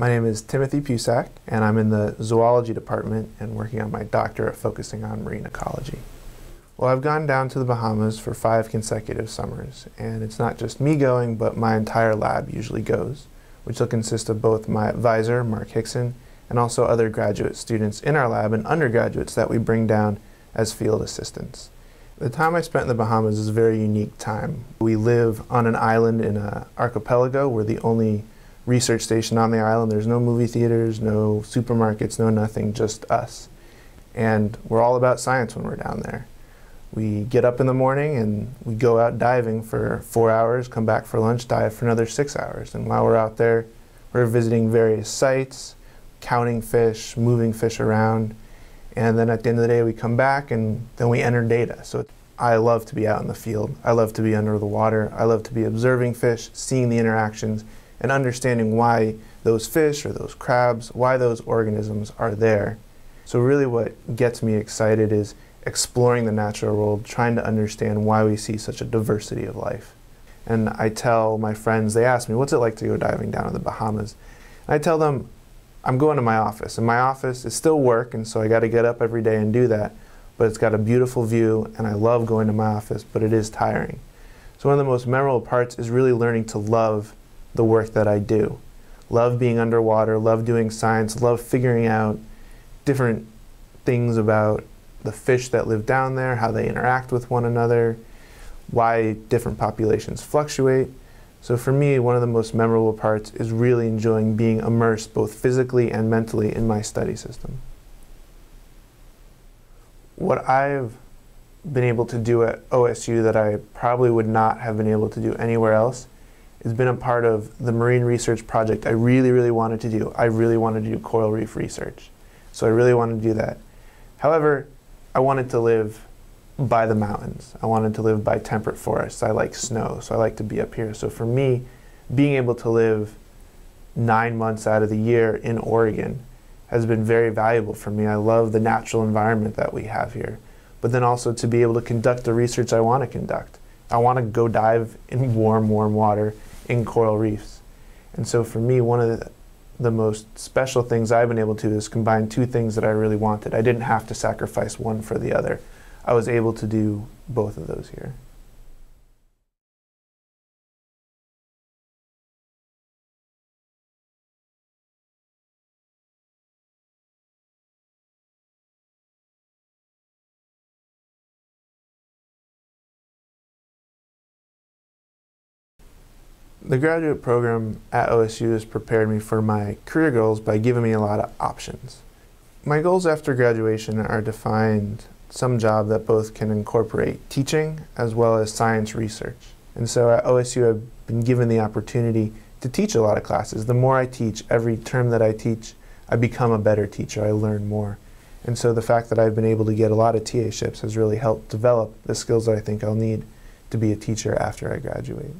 My name is Timothy Pusack, and I'm in the zoology department and working on my doctorate focusing on marine ecology. Well, I've gone down to the Bahamas for five consecutive summers, and it's not just me going, but my entire lab usually goes, which will consist of both my advisor, Mark Hixon, and also other graduate students in our lab and undergraduates that we bring down as field assistants. The time I spent in the Bahamas is a very unique time. We live on an island in an archipelago. We're the only research station on the island. There's no movie theaters, no supermarkets, no nothing, just us. And we're all about science when we're down there. We get up in the morning and we go out diving for four hours, come back for lunch, dive for another six hours. And while we're out there, we're visiting various sites, counting fish, moving fish around. And then at the end of the day, we come back and then we enter data. So I love to be out in the field. I love to be under the water. I love to be observing fish, seeing the interactions, and understanding why those fish or those crabs, why those organisms are there. So really what gets me excited is exploring the natural world, trying to understand why we see such a diversity of life. And I tell my friends, they ask me, what's it like to go diving down in the Bahamas? And I tell them, I'm going to my office. And my office is still work, and so I got to get up every day and do that. But it's got a beautiful view, and I love going to my office, but it is tiring. So one of the most memorable parts is really learning to love the work that I do. Love being underwater, love doing science, love figuring out different things about the fish that live down there, how they interact with one another, why different populations fluctuate. So for me, one of the most memorable parts is really enjoying being immersed both physically and mentally in my study system. What I've been able to do at OSU that I probably would not have been able to do anywhere else has been a part of the marine research project I really, really wanted to do. I really wanted to do coral reef research. So I really wanted to do that. However, I wanted to live by the mountains. I wanted to live by temperate forests. I like snow, so I like to be up here. So for me, being able to live nine months out of the year in Oregon has been very valuable for me. I love the natural environment that we have here. But then also to be able to conduct the research I want to conduct. I want to go dive in warm, warm water in coral reefs. And so for me, one of the, the most special things I've been able to is combine two things that I really wanted. I didn't have to sacrifice one for the other. I was able to do both of those here. The graduate program at OSU has prepared me for my career goals by giving me a lot of options. My goals after graduation are to find some job that both can incorporate teaching as well as science research. And so at OSU I've been given the opportunity to teach a lot of classes. The more I teach, every term that I teach, I become a better teacher, I learn more. And so the fact that I've been able to get a lot of TA ships has really helped develop the skills that I think I'll need to be a teacher after I graduate.